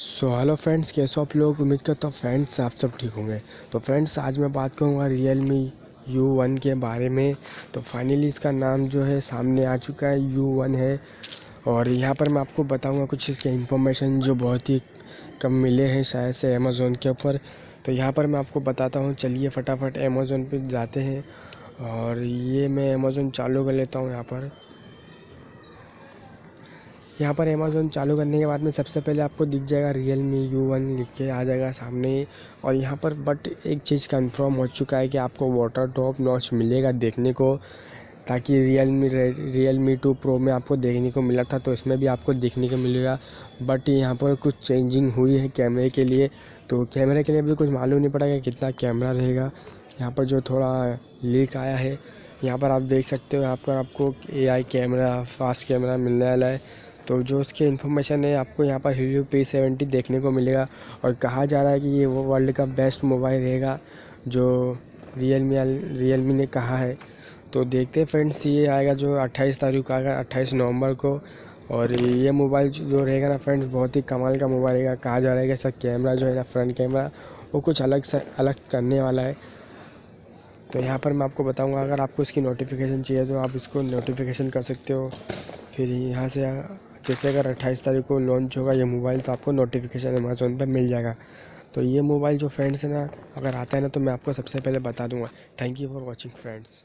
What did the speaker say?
So hello friends कैसे आप लोग? उम्मीद करता हूँ फ्रेंड्स आप सब ठीक होंगे। तो फ्रेंड्स आज मैं बात करूँगा रियल मी यू वन के बारे में। तो फाइनली इसका नाम जो है सामने आ चुका है यू वन है। और यहाँ पर मैं आपको बताऊँगा कुछ इसके इन्फॉर्मेशन जो बहुत ही कम मिले हैं शायद से अमेज़ोन के ऊपर। तो यहाँ पर मैं आपको बताता हूँ, चलिए फटाफट अमेज़ोन पर जाते हैं। और ये मैं अमेज़ोन चालू कर लेता हूँ यहाँ पर। यहाँ पर अमेज़ोन चालू करने के बाद में सबसे पहले आपको दिख जाएगा रियल मी यू वन लिख के आ जाएगा सामने। और यहाँ पर बट एक चीज़ कन्फर्म हो चुका है कि आपको वाटर टॉप नॉच मिलेगा देखने को, ताकि Realme Realme two Pro में आपको देखने को मिला था तो इसमें भी आपको देखने को मिलेगा। बट यहाँ पर कुछ चेंजिंग हुई है कैमरे के लिए तो कैमरे के लिए भी कुछ मालूम नहीं पड़ा कि कितना कैमरा रहेगा। यहाँ पर जो थोड़ा लीक आया है, यहाँ पर आप देख सकते हो, यहाँ पर आपको A I camera fast camera मिलने वाला है। तो जो उसकी इन्फॉर्मेशन है, आपको यहाँ पर हीरो पी सेवेंटी देखने को मिलेगा और कहा जा रहा है कि ये वो वर्ल्ड का बेस्ट मोबाइल रहेगा, जो रियल मी रियल मी ने कहा है। तो देखते फ्रेंड्स ये आएगा जो 28 तारीख को आएगा 28 नवंबर को। और ये मोबाइल जो रहेगा ना फ्रेंड्स बहुत ही कमाल का मोबाइल रहेगा। कहा जा रहा है कि सर कैमरा जो है ना फ्रंट कैमरा वो कुछ अलग से, अलग करने वाला है। तो यहाँ पर मैं आपको बताऊँगा, अगर आपको इसकी नोटिफिकेशन चाहिए तो आप इसको नोटिफिकेशन कर सकते हो। फिर यहाँ से जैसे अगर अट्ठाईस तारीख को लॉन्च होगा ये मोबाइल तो आपको नोटिफिकेशन अमेज़ोन पर मिल जाएगा। तो ये मोबाइल जो फ्रेंड्स है ना, अगर आता है ना तो मैं आपको सबसे पहले बता दूँगा। Thank you for watching friends